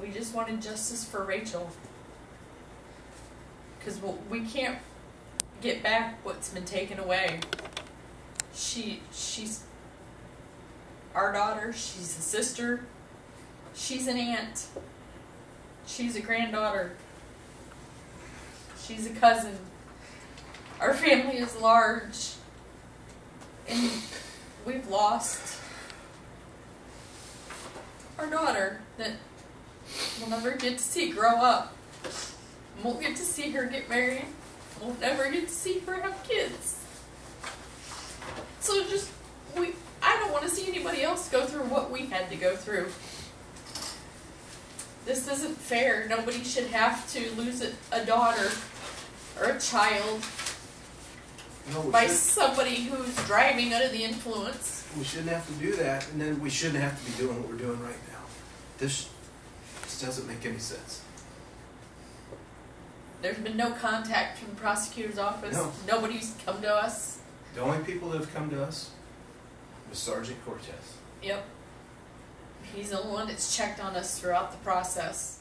we just wanted justice for Rachel. Because we can't get back what's been taken away. She, she's our daughter, she's a sister, she's an aunt, she's a granddaughter, she's a cousin. Our family is large, and we've lost our daughter that we'll never get to see grow up. We'll get to see her get married. We'll never get to see her have kids. So just we I don't want to see anybody else go through what we had to go through. This isn't fair. Nobody should have to lose a, a daughter or a child No, by should, somebody who's driving under the influence. we shouldn't have to do that, and then we shouldn't have to be doing what we're doing right now. This, doesn't make any sense. There's been no contact from the prosecutor's office. No. Nobody's come to us. The only people that have come to us was Sergeant Cortez. Yep. He's the only one that's checked on us throughout the process.